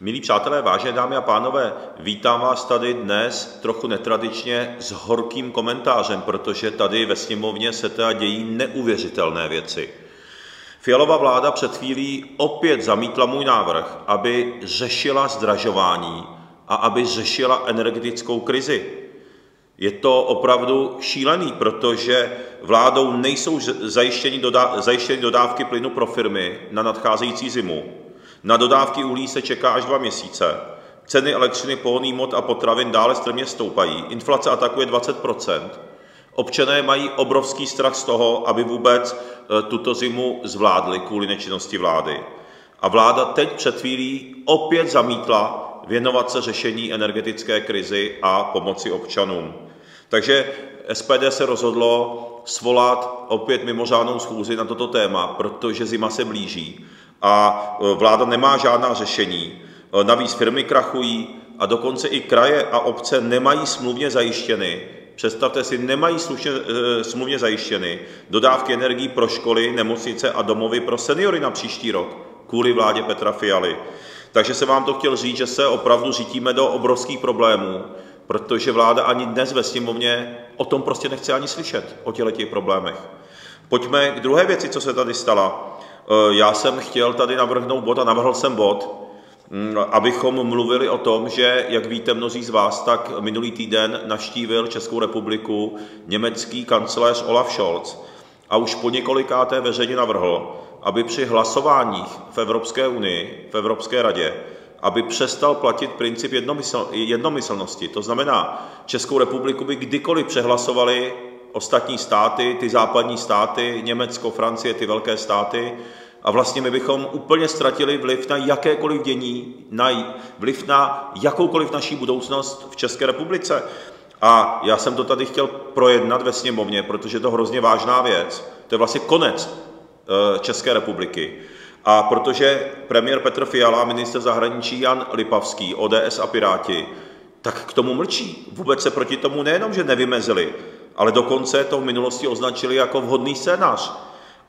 Milí přátelé, vážené dámy a pánové, vítám vás tady dnes trochu netradičně s horkým komentářem, protože tady ve sněmovně se teda dějí neuvěřitelné věci. Fialová vláda před chvílí opět zamítla můj návrh, aby řešila zdražování a aby řešila energetickou krizi. Je to opravdu šílený, protože vládou nejsou zajištěny, dodá, zajištěny dodávky plynu pro firmy na nadcházející zimu. Na dodávky uhlí se čeká až dva měsíce. Ceny elektřiny, pohonný mod a potravin dále strmě stoupají. Inflace atakuje 20% Občané mají obrovský strach z toho, aby vůbec eh, tuto zimu zvládli kvůli nečinnosti vlády. A vláda teď před chvílí opět zamítla věnovat se řešení energetické krizi a pomoci občanům. Takže SPD se rozhodlo svolat opět mimořádnou schůzi na toto téma, protože zima se blíží a e, vláda nemá žádná řešení. E, navíc firmy krachují a dokonce i kraje a obce nemají smluvně zajištěny, představte si, nemají slušně, e, smluvně zajištěny dodávky energií pro školy, nemocnice a domovy pro seniory na příští rok kvůli vládě Petra Fialy. Takže jsem vám to chtěl říct, že se opravdu řítíme do obrovských problémů, protože vláda ani dnes ve sněmovně o tom prostě nechce ani slyšet, o těchto těch problémech. Pojďme k druhé věci, co se tady stala. E, já jsem chtěl tady navrhnout bod a navrhl jsem bod, mm, abychom mluvili o tom, že, jak víte mnozí z vás, tak minulý týden navštívil Českou republiku německý kancléř Olaf Scholz a už po několikáté veřejně navrhl, aby při hlasováních v Evropské unii, v Evropské radě, aby přestal platit princip jednomysl, jednomyslnosti. To znamená, Českou republiku by kdykoliv přehlasovali ostatní státy, ty západní státy, Německo, Francie, ty velké státy, a vlastně my bychom úplně ztratili vliv na jakékoliv dění, na vliv na jakoukoliv naší budoucnost v České republice. A já jsem to tady chtěl projednat ve sněmovně, protože je to hrozně vážná věc. To je vlastně konec eh, České republiky. A protože premiér Petr Fiala minister zahraničí Jan Lipavský, ODS a Piráti, tak k tomu mlčí. Vůbec se proti tomu nejenom, že nevymezili, ale dokonce to v minulosti označili jako vhodný scénář.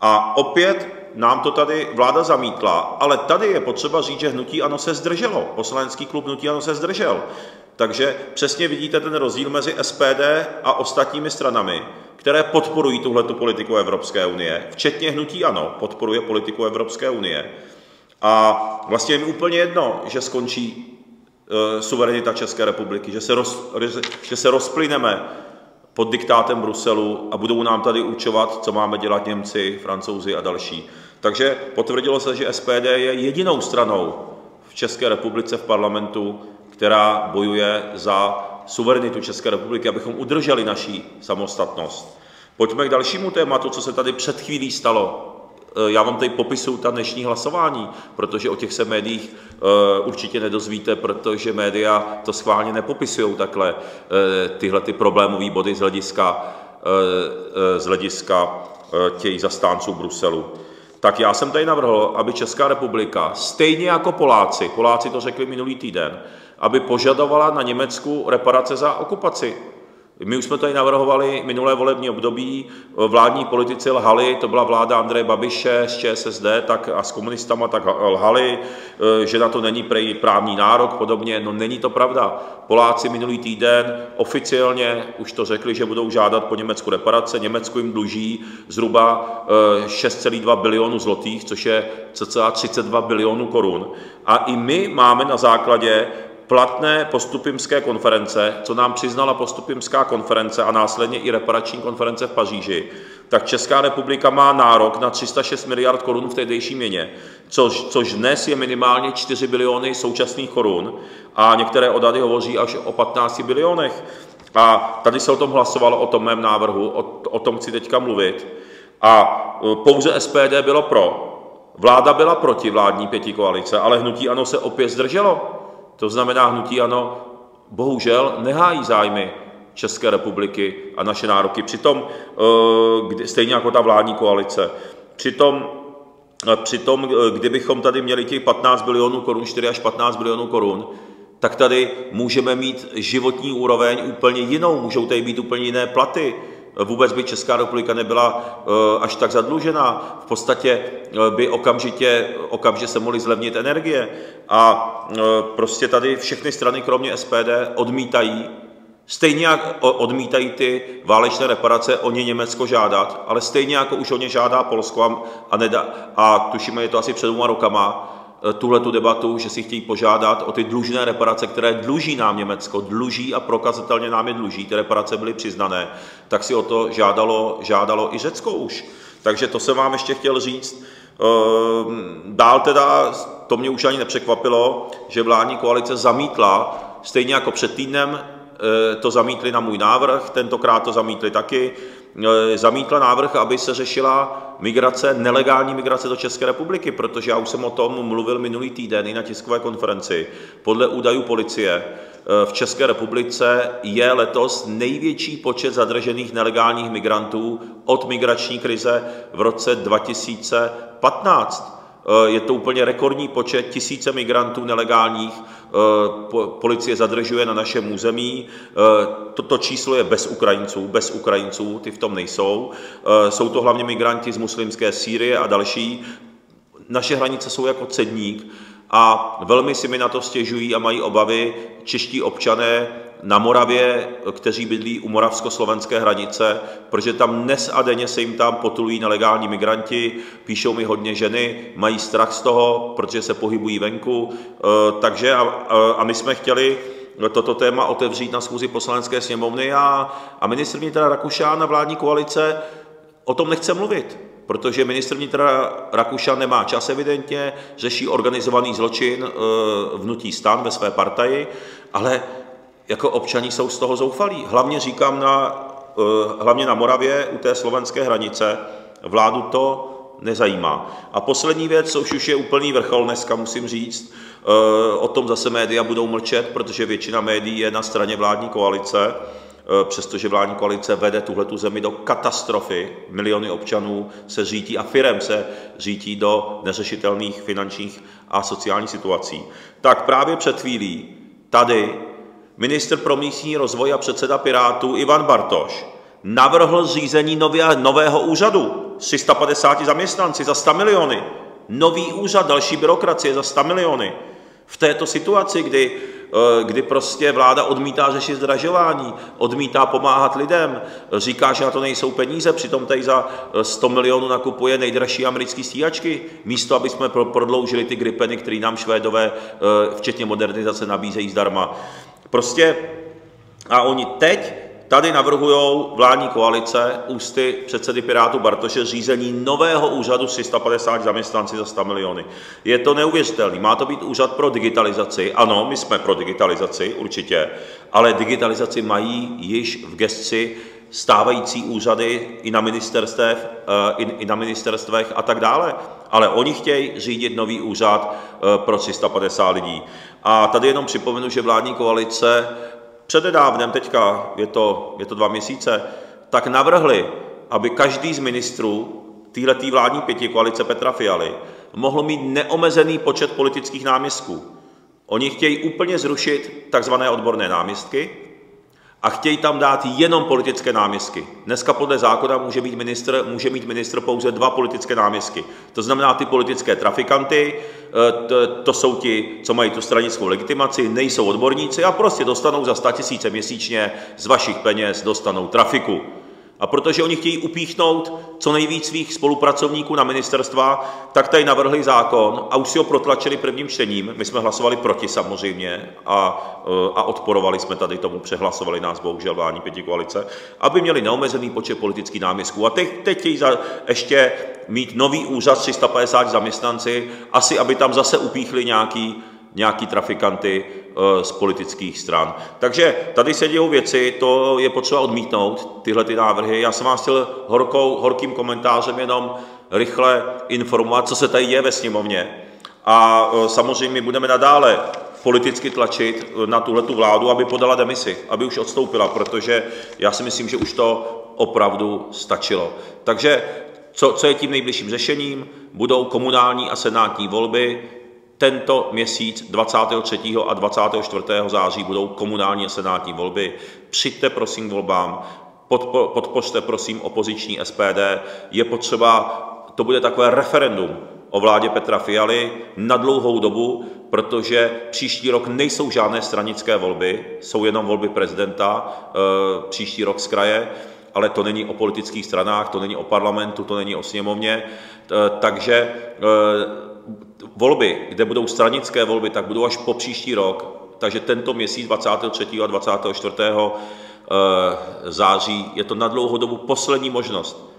A opět nám to tady vláda zamítla, ale tady je potřeba říct, že hnutí ano se zdrželo. Poslanecký klub hnutí ano se zdržel. Takže přesně vidíte ten rozdíl mezi SPD a ostatními stranami, které podporují tuhletu politiku Evropské unie, včetně hnutí ano, podporuje politiku Evropské unie. A vlastně je mi úplně jedno, že skončí e, suverenita České republiky, že se, roz, že se rozplyneme pod diktátem Bruselu a budou nám tady určovat, co máme dělat Němci, Francouzi a další. Takže potvrdilo se, že SPD je jedinou stranou v České republice v parlamentu, která bojuje za suverenitu České republiky, abychom udrželi naší samostatnost. Pojďme k dalšímu tématu, co se tady před chvílí stalo. Eh, já vám tady popisuju ta dnešní hlasování, protože o těch se médiích eh, určitě nedozvíte, protože média to schválně nepopisují takhle eh, tyhle ty problémové body z hlediska, z hlediska těch zastánců Bruselu. Tak já jsem tady navrhl, aby Česká republika, stejně jako Poláci, Poláci to řekli minulý týden, aby požadovala na Německu reparace za okupaci. My už jsme tady navrhovali minulé volební období, vládní politici lhali, to byla vláda Andreje Babiše z ČSSD tak a s komunistama tak lhali, eh, že na to není právní nárok, podobně. No není to pravda. Poláci minulý týden oficiálně už to řekli, že budou žádat po Německu reparace. Německu jim dluží zhruba 6,2 eh, bilionu zlotých, což je cca 32 bilionů korun. A i my máme na základě platné postupimské konference, co nám přiznala postupimská konference a následně i reparační konference v Paříži, tak Česká republika má nárok na 306 miliard korun v tehdejší měně, což, což dnes je minimálně 4 biliony současných korun a některé odhady hovoří až o 15 bilionech. A tady se o tom hlasovalo, o tom mém návrhu, o, o tom chci teďka mluvit. A e, pouze SPD bylo pro. Vláda byla proti vládní pěti koalice, ale hnutí ANO se opět zdrželo. To znamená, hnutí ano, bohužel nehájí zájmy České republiky a naše nároky. Přitom, eh, stejně jako ta vládní koalice, přitom, eh, přitom eh, kdybychom tady měli těch 15 bilionů korun, 4 až 15 bilionů korun, tak tady můžeme mít životní úroveň úplně jinou, můžou tady být úplně jiné platy, Vůbec by Česká republika nebyla až tak zadlužená. V podstatě by okamžitě, okamžitě se mohly zlevnit energie. A prostě tady všechny strany, kromě SPD, odmítají Stejně jak odmítají ty válečné reparace o ně Německo žádat, ale stejně jako už o ně žádá Polsko a, a, nedá, a tušíme, je to asi před dvěma rokama, tuhle tu debatu, že si chtějí požádat o ty dlužné reparace, které dluží nám Německo, dluží a prokazatelně nám je dluží, ty reparace byly přiznané, tak si o to žádalo, žádalo i Řecko už. Takže to jsem vám ještě chtěl říct. Ehm, dál teda, to mě už ani nepřekvapilo, že vládní koalice zamítla, stejně jako před týdnem, Eh, to zamítli na můj návrh, tentokrát to zamítli taky. Eh, zamítla návrh, aby se řešila migrace, nelegální migrace do České republiky, protože já už jsem o tom mluvil minulý týden i na tiskové konferenci. Podle údajů policie eh, v České republice je letos největší počet zadržených nelegálních migrantů od migrační krize v roce 2015. Eh, je to úplně rekordní počet, tisíce migrantů nelegálních eh, policie zadržuje na našem území. Eh, toto číslo je bez Ukrajinců, bez Ukrajinců, ty v tom nejsou. Jsou to hlavně migranti z muslimské Sýrie a další. Naše hranice jsou jako cedník a velmi si mi na to stěžují a mají obavy čeští občané, na Moravě, kteří bydlí u moravsko-slovenské hranice, protože tam dnes a denně se jim tam potulují nelegální migranti, píšou mi hodně ženy, mají strach z toho, protože se pohybují venku, eh, takže a, a my jsme chtěli toto téma otevřít na schůzi poslanecké sněmovny a, a ministr vnitra Rakušán a vládní koalice o tom nechce mluvit, protože ministr vnitra Rakušan nemá čas evidentně, řeší organizovaný zločin v eh, nutí stan ve své partaji, ale jako občaní jsou z toho zoufalí. Hlavně říkám na, eh, hlavně na Moravě u té slovenské hranice, vládu to nezajímá. A poslední věc, což už je úplný vrchol dneska, musím říct, eh, o tom zase média budou mlčet, protože většina médií je na straně vládní koalice, eh, přestože vládní koalice vede tuhletu zemi do katastrofy, miliony občanů se řítí a firem se řítí do neřešitelných finančních a sociálních situací. Tak právě před chvílí tady ministr pro místní rozvoj a předseda Pirátů Ivan Bartoš navrhl zřízení nového úřadu s 350 zaměstnanci za 100 miliony. Nový úřad, další byrokracie za 100 miliony. V této situaci, kdy, eh, kdy prostě vláda odmítá řešit zdražování, odmítá pomáhat lidem, říká, že na to nejsou peníze, přitom tady za 100 milionů nakupuje nejdražší americké stíhačky, místo aby jsme prodloužili ty gripeny, které nám Švédové, eh, včetně modernizace, nabízejí zdarma. Prostě a oni teď tady navrhují vládní koalice ústy předsedy Pirátu Bartoše řízení nového úřadu s 350 zaměstnanci za 100 miliony. Je to neuvěřitelné. Má to být úřad pro digitalizaci. Ano, my jsme pro digitalizaci, určitě, ale digitalizaci mají již v gesci stávající úřady i na, ministerstvech, eh, i, i na ministerstvech a tak dále. Ale oni chtějí řídit nový úřad eh, pro 350 lidí. A tady jenom připomenu, že vládní koalice přededávnem, teďka je to, je to dva měsíce, tak navrhli, aby každý z ministrů této vládní pěti koalice Petra Fialy mohl mít neomezený počet politických náměstků. Oni chtějí úplně zrušit takzvané odborné náměstky, a chtějí tam dát jenom politické náměstky. Dneska podle zákona může mít ministr, může mít ministr pouze dva politické náměstky. To znamená ty politické trafikanty, eh, to, to jsou ti, co mají tu stranickou legitimaci, nejsou odborníci a prostě dostanou za 100 tisíce měsíčně z vašich peněz, dostanou trafiku. A protože oni chtějí upíchnout co nejvíc svých spolupracovníků na ministerstva, tak tady navrhli zákon a už si ho protlačili prvním čtením. My jsme hlasovali proti samozřejmě a, e, a odporovali jsme tady tomu, přehlasovali nás bohužel vládní pěti koalice, aby měli neomezený počet politických náměstků. A teď, teď chtějí za, ještě mít nový úřad s 350 zaměstnanci, asi aby tam zase upíchli nějaký nějaký trafikanty eh, z politických stran. Takže tady se dějou věci, to je potřeba odmítnout, tyhle ty návrhy. Já jsem vás chtěl horkou, horkým komentářem jenom rychle informovat, co se tady děje ve sněmovně. A eh, samozřejmě budeme nadále politicky tlačit na tuhle vládu, aby podala demisi, aby už odstoupila, protože já si myslím, že už to opravdu stačilo. Takže co, co je tím nejbližším řešením? Budou komunální a senátní volby, tento měsíc 23. a 24. září budou komunální a senátní volby. Přijďte prosím k volbám. podpořte prosím opoziční SPD, je potřeba, to bude takové referendum o vládě Petra Fialy na dlouhou dobu, protože příští rok nejsou žádné stranické volby, jsou jenom volby prezidenta eh, příští rok z kraje, ale to není o politických stranách, to není o parlamentu, to není o sněmovně, eh, takže eh, volby, kde budou stranické volby, tak budou až po příští rok, takže tento měsíc 23. a 24. září je to na dlouhou dobu poslední možnost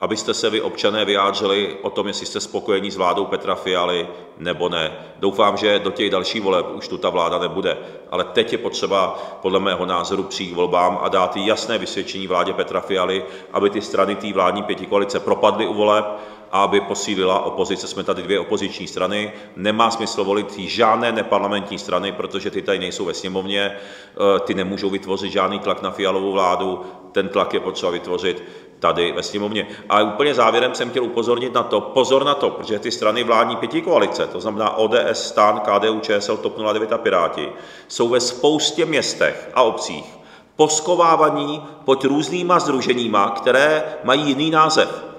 abyste se vy, občané, vyjádřili o tom, jestli jste spokojení s vládou Petra Fialy nebo ne. Doufám, že do těch dalších voleb už tu ta vláda nebude, ale teď je potřeba podle mého názoru přijít volbám a dát jasné vysvědčení vládě Petra Fialy, aby ty strany té vládní pětikoalice propadly u voleb a aby posílila opozice. Jsme tady dvě opoziční strany. Nemá smysl volit žádné neparlamentní strany, protože ty tady nejsou ve sněmovně, eh, ty nemůžou vytvořit žádný tlak na fialovou vládu. Ten tlak je potřeba vytvořit tady ve sněmovně. A úplně závěrem jsem chtěl upozornit na to, pozor na to, protože ty strany vládní pětikoalice, to znamená ODS, STAN, KDU, ČSL, TOP 09 a Piráti, jsou ve spoustě městech a obcích poskovávaní pod různýma združeníma, které mají jiný název.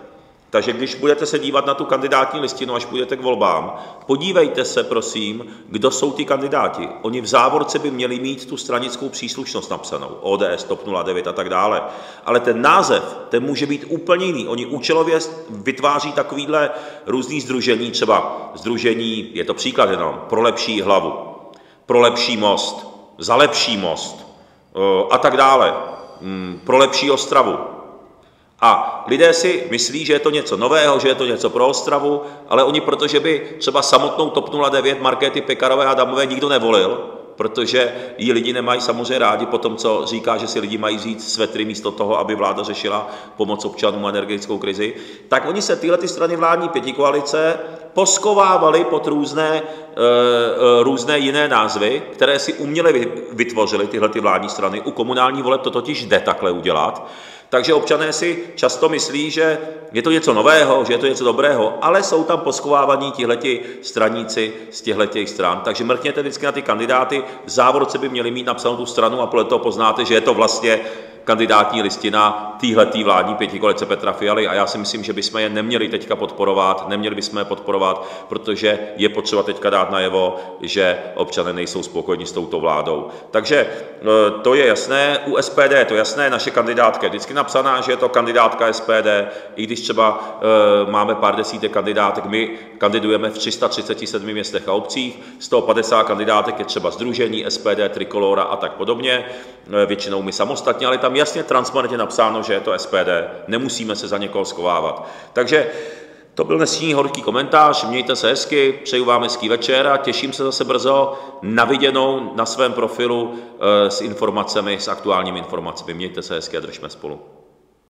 Takže když budete se dívat na tu kandidátní listinu, až půjdete k volbám, podívejte se, prosím, kdo jsou ti kandidáti. Oni v závorce by měli mít tu stranickou příslušnost napsanou, ODS, TOP 09 a tak dále. Ale ten název, ten může být úplně jiný. Oni účelově vytváří takovýhle různý združení, třeba združení, je to příklad jenom, pro lepší hlavu, pro lepší most, za lepší most eh, a tak dále, mm, pro lepší Ostravu, a lidé si myslí, že je to něco nového, že je to něco pro Ostravu, ale oni, protože by třeba samotnou TOP 09 Markéty Pekarové a Damové nikdo nevolil, protože ji lidi nemají samozřejmě rádi po tom, co říká, že si lidi mají vzít svetry místo toho, aby vláda řešila pomoc občanům energetickou krizi, tak oni se tyhle ty strany vládní pětikoalice poskovávali pod různé, e, e, různé jiné názvy, které si uměle vytvořili tyhle ty vládní strany. U komunální voleb to totiž jde takhle udělat. Takže občané si často myslí, že je to něco nového, že je to něco dobrého, ale jsou tam poschovávaní tihleti straníci z těchto stran. Takže mrkněte vždycky na ty kandidáty, v závorce by měli mít napsanou tu stranu a podle toho poznáte, že je to vlastně kandidátní listina téhletý vládní pětikoalice Petra Fialy a já si myslím, že bychom je neměli teďka podporovat, neměli bychom je podporovat, protože je potřeba teďka dát najevo, že občané nejsou spokojeni s touto vládou. Takže e, to je jasné, u SPD je to jasné, naše kandidátka je vždycky napsaná, že je to kandidátka SPD, i když třeba e, máme pár desítek kandidátek, my kandidujeme v 337 městech a obcích, 150 kandidátek je třeba Združení, SPD, Trikolora a tak podobně, e, většinou my samostatně, ale tam jasně transparentně napsáno, že je to SPD, nemusíme se za někoho schovávat. Takže to byl dnesní horký komentář, mějte se hezky, přeju vám hezký večer a těším se zase brzo na viděnou na svém profilu eh, s informacemi, s aktuálními informacemi. Mějte se hezky a držme spolu.